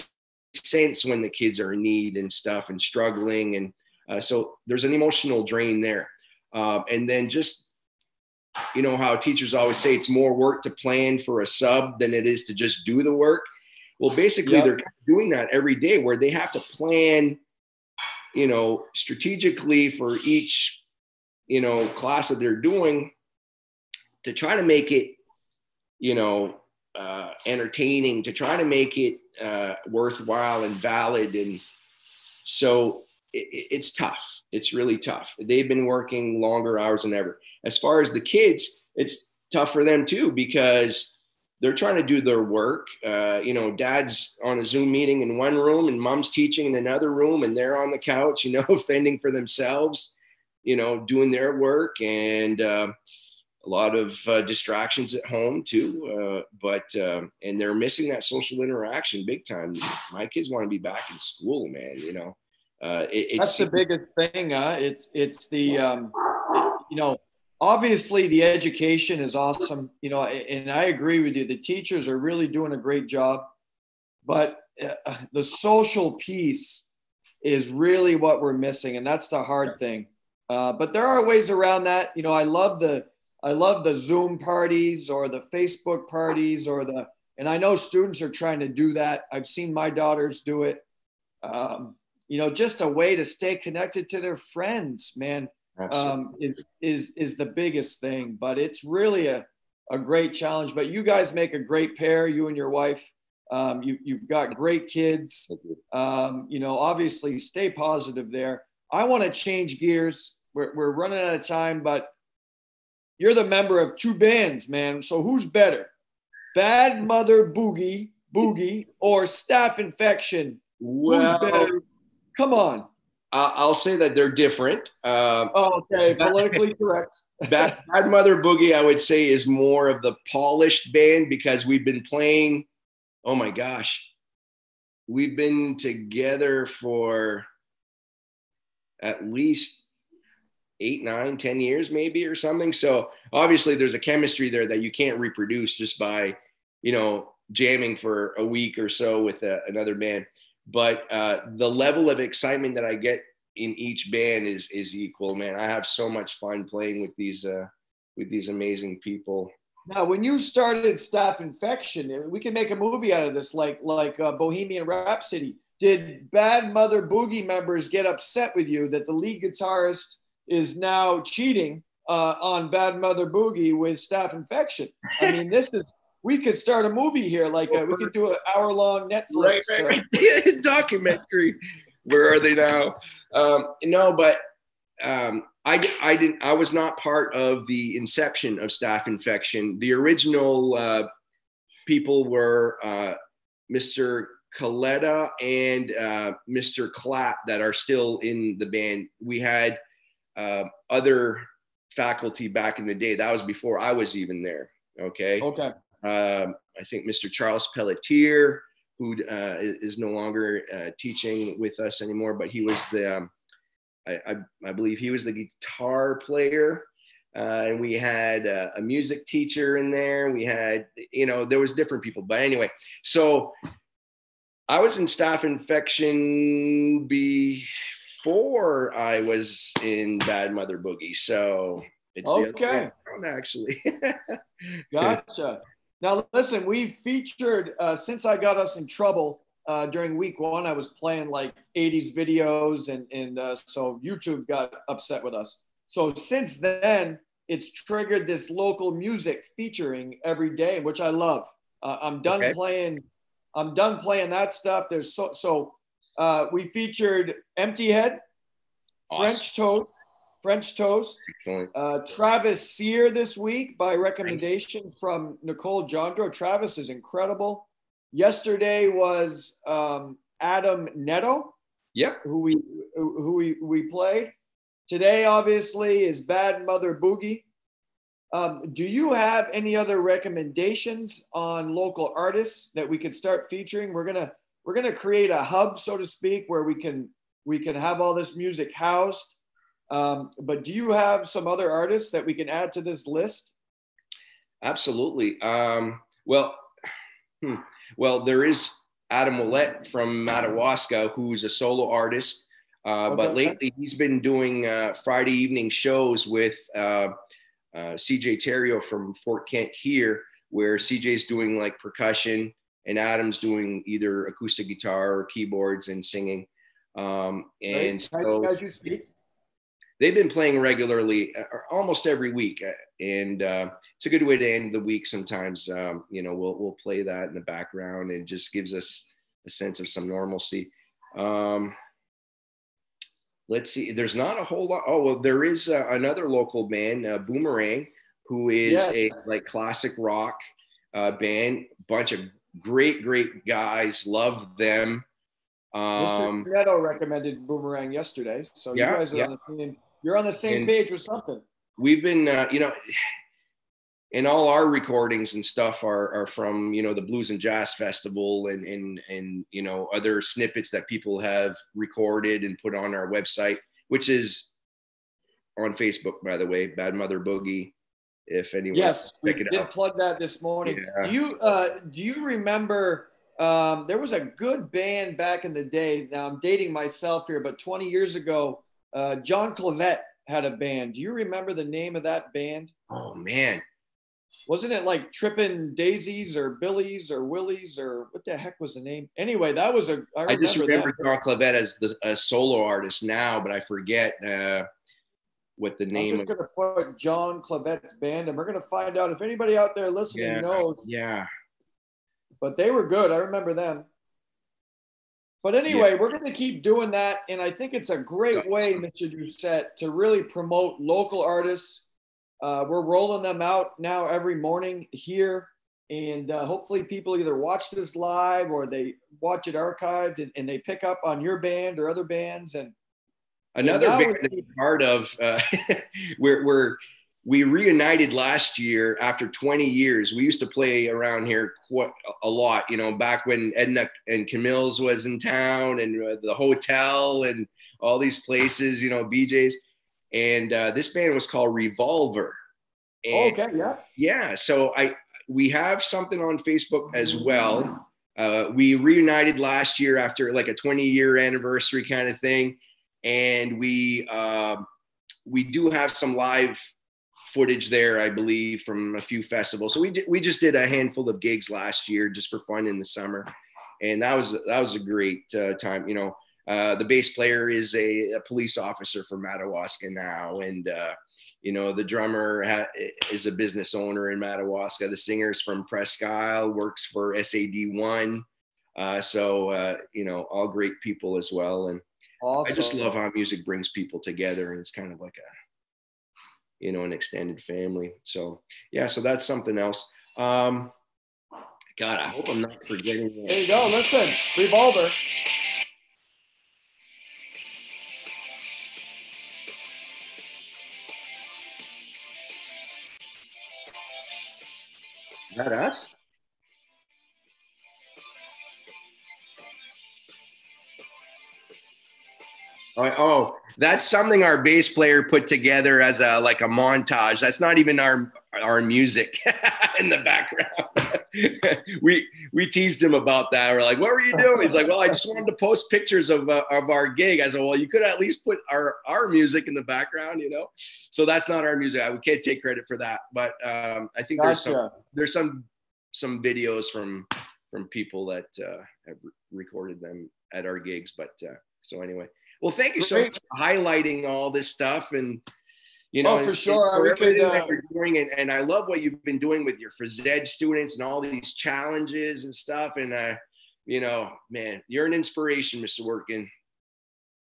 sense when the kids are in need and stuff and struggling. And uh, so there's an emotional drain there. Uh, and then just, you know, how teachers always say it's more work to plan for a sub than it is to just do the work well, basically, yep. they're doing that every day where they have to plan, you know, strategically for each, you know, class that they're doing to try to make it, you know, uh, entertaining, to try to make it uh, worthwhile and valid. And so it, it's tough. It's really tough. They've been working longer hours than ever. As far as the kids, it's tough for them too because they're trying to do their work. Uh, you know, dad's on a Zoom meeting in one room and mom's teaching in another room and they're on the couch, you know, fending for themselves, you know, doing their work and uh, a lot of uh, distractions at home too. Uh, but, um, and they're missing that social interaction big time. My kids want to be back in school, man, you know. Uh, it, That's the biggest thing. Huh? It's, it's the, um, it, you know, obviously the education is awesome you know and i agree with you the teachers are really doing a great job but uh, the social piece is really what we're missing and that's the hard thing uh, but there are ways around that you know i love the i love the zoom parties or the facebook parties or the and i know students are trying to do that i've seen my daughters do it um, you know just a way to stay connected to their friends man um, is, is, is the biggest thing. But it's really a, a great challenge. But you guys make a great pair, you and your wife. Um, you, you've got great kids. Um, you know, obviously, stay positive there. I want to change gears. We're, we're running out of time, but you're the member of two bands, man. So who's better, Bad Mother Boogie, Boogie, or Staph Infection? Well, who's better? Come on. I'll say that they're different. Um, oh, okay, politically correct. Bad, Bad Mother Boogie, I would say, is more of the polished band because we've been playing. Oh my gosh, we've been together for at least eight, nine, ten years, maybe or something. So obviously, there's a chemistry there that you can't reproduce just by, you know, jamming for a week or so with a, another band but uh, the level of excitement that I get in each band is is equal, man. I have so much fun playing with these uh, with these amazing people. Now, when you started Staph Infection, we can make a movie out of this, like like uh, Bohemian Rhapsody. Did Bad Mother Boogie members get upset with you that the lead guitarist is now cheating uh, on Bad Mother Boogie with Staph Infection? I mean, this is we could start a movie here. Like uh, we could do an hour long Netflix right, right, right. documentary. Where are they now? Um, no, but um, I, I didn't. I was not part of the inception of Staph Infection. The original uh, people were uh, Mr. Coletta and uh, Mr. Clapp that are still in the band. We had uh, other faculty back in the day. That was before I was even there. Okay. Okay. Um, I think Mr. Charles Pelletier, who uh, is no longer uh, teaching with us anymore, but he was the, um, I, I, I, believe he was the guitar player. Uh, and we had uh, a music teacher in there. We had, you know, there was different people. But anyway, so I was in Staph Infection before I was in Bad Mother Boogie. So it's okay. actually. gotcha. Now, listen, we've featured uh, since I got us in trouble uh, during week one. I was playing like 80s videos, and, and uh, so YouTube got upset with us. So since then, it's triggered this local music featuring every day, which I love. Uh, I'm done okay. playing. I'm done playing that stuff. There's so so. Uh, we featured Empty Head, awesome. French Toast, French toast. Uh, Travis Sear this week by recommendation from Nicole Jondro. Travis is incredible. Yesterday was um, Adam Neto. Yep. Who we who we we played. Today, obviously, is Bad Mother Boogie. Um, do you have any other recommendations on local artists that we could start featuring? We're gonna we're gonna create a hub, so to speak, where we can we can have all this music housed. Um, but do you have some other artists that we can add to this list? Absolutely. Um, well, hmm, well, there is Adam Willett from Madawaska, who's a solo artist. Uh, okay. But lately, he's been doing uh, Friday evening shows with uh, uh CJ Terrio from Fort Kent here, where CJ's doing like percussion and Adam's doing either acoustic guitar or keyboards and singing. Um, and so, as you speak, they've been playing regularly uh, almost every week uh, and uh, it's a good way to end the week sometimes. Um, you know we'll, we'll play that in the background and just gives us a sense of some normalcy. Um, let's see there's not a whole lot oh well there is uh, another local band uh, boomerang who is yes. a like classic rock uh, band. Bunch of great great guys love them um, Mr. Neto recommended Boomerang yesterday, so yeah, you guys are yeah. on the same you're on the same and page with something. We've been, uh, you know, and all our recordings and stuff are, are from, you know, the Blues and Jazz Festival and, and, and, you know, other snippets that people have recorded and put on our website, which is on Facebook, by the way, Bad Mother Boogie. If anyone, yes, we did out. plug that this morning. Yeah. Do you, uh, do you remember, um, there was a good band back in the day. Now I'm dating myself here, but 20 years ago, uh, John Clavette had a band. Do you remember the name of that band? Oh man, wasn't it like tripping Daisies or Billies or Willies or what the heck was the name? Anyway, that was a. I, I just remember that. John Clavette as the a solo artist now, but I forget uh, what the name. I'm just of... gonna put John Clavette's band, and we're gonna find out if anybody out there listening yeah, knows. Yeah. But they were good. I remember them. But anyway, yeah. we're going to keep doing that. And I think it's a great way, Mr. Doucette, to really promote local artists. Uh, we're rolling them out now every morning here. And uh, hopefully, people either watch this live or they watch it archived and, and they pick up on your band or other bands. And another and big part of uh, we're, we're we reunited last year after 20 years. We used to play around here quite a lot, you know, back when Edna and Camille's was in town and uh, the hotel and all these places, you know, BJ's. And uh, this band was called Revolver. And, okay, yeah. Yeah. So I we have something on Facebook as well. Uh, we reunited last year after like a 20 year anniversary kind of thing. And we, uh, we do have some live footage there, I believe, from a few festivals. So we we just did a handful of gigs last year just for fun in the summer, and that was that was a great uh, time. You know, uh, the bass player is a, a, police officer for Madawaska now, and uh, you know the drummer ha- is a business owner in Madawaska. The singer is from Presque Isle, works for SAD One. Uh, so uh, you know, all great people as well, and awesome. I just love how music brings people together, and it's kind of like a you know, an extended family. So yeah, so that's something else. Um, God, I hope I'm not forgetting. There you go. Listen, Revolver. Is that us? Oh, oh, that's something our bass player put together as a like a montage. That's not even our our music in the background. we we teased him about that. We're like, "What were you doing?" He's like, "Well, I just wanted to post pictures of uh, of our gig." I said, "Well, you could at least put our our music in the background, you know." So that's not our music. We can't take credit for that. But um, I think gotcha. there's some there's some some videos from from people that uh, have recorded them at our gigs. But uh, so anyway. Well, thank you so much for highlighting all this stuff and you know, oh, for sure. For everything could, uh, that you're doing, and, and I love what you've been doing with your phys ed students and all these challenges and stuff. And uh, you know, man, you're an inspiration, Mr. Werntgen.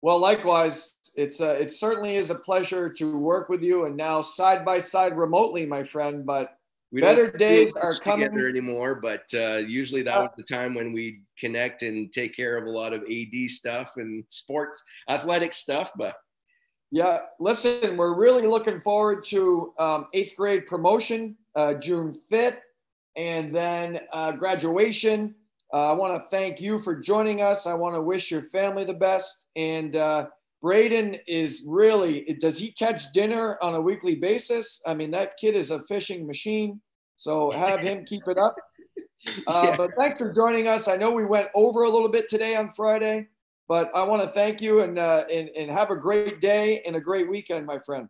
Well, likewise, it's uh, it certainly is a pleasure to work with you, and now side by side remotely, my friend. But we better days are coming anymore but uh, usually that uh, was the time when we connect and take care of a lot of ad stuff and sports athletic stuff but Yeah, listen, we're really looking forward to um, eighth grade promotion uh, June 5th and then uh, graduation. Uh, I want to thank you for joining us. I want to wish your family the best. And uh, Braden is really, does he catch dinner on a weekly basis? I mean, that kid is a fishing machine. So have him keep it up. Uh, yeah. But thanks for joining us. I know we went over a little bit today on Friday, but I want to thank you and, uh, and, and have a great day and a great weekend, my friend.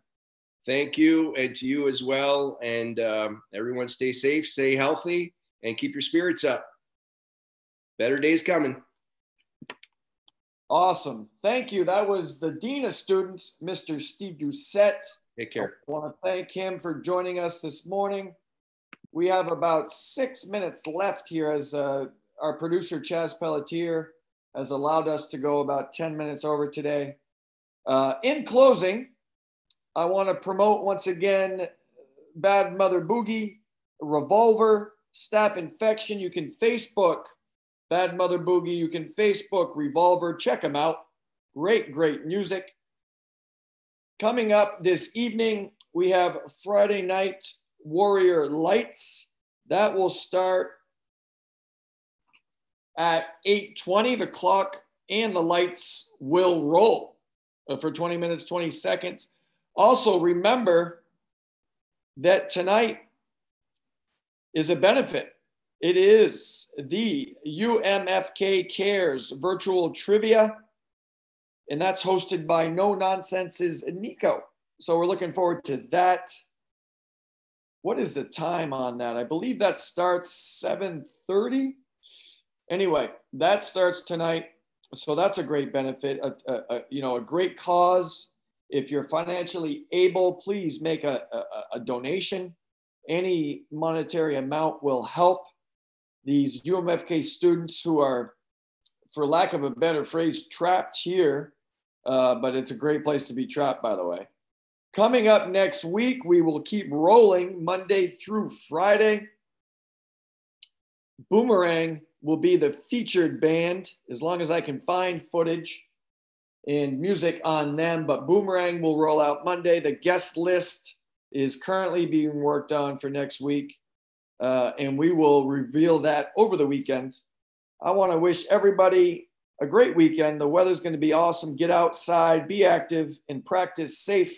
Thank you, and to you as well. And um, everyone stay safe, stay healthy, and keep your spirits up. Better days coming. Awesome. Thank you. That was the Dean of Students, Mr. Steve Doucette. Take care. I want to thank him for joining us this morning. We have about six minutes left here as uh, our producer, Chaz Pelletier, has allowed us to go about 10 minutes over today. Uh, in closing, I want to promote once again Bad Mother Boogie, Revolver, Staph Infection. You can Facebook Bad Mother Boogie. You can Facebook Revolver. Check them out. Great, great music. Coming up this evening, we have Friday Night Warrior Lights. That will start at 8:20. The clock and the lights will roll uh, for 20 minutes, 20 seconds. Also, remember that tonight is a benefit. It is the UMFK Cares virtual trivia, and that's hosted by No Nonsense's Nico. So we're looking forward to that. What is the time on that? I believe that starts 7:30. Anyway, that starts tonight. So that's a great benefit. A, a, a, you know, a great cause if you're financially able, please make a, a, a donation. Any monetary amount will help these UMFK students who are, for lack of a better phrase, trapped here. Uh, but it's a great place to be trapped, by the way. Coming up next week, we will keep rolling Monday through Friday. Boomerang will be the featured band as long as I can find footage and music on them. But Boomerang will roll out Monday. The guest list is currently being worked on for next week, uh, and we will reveal that over the weekend. I want to wish everybody a great weekend. The weather's going to be awesome. Get outside, be active, and practice safe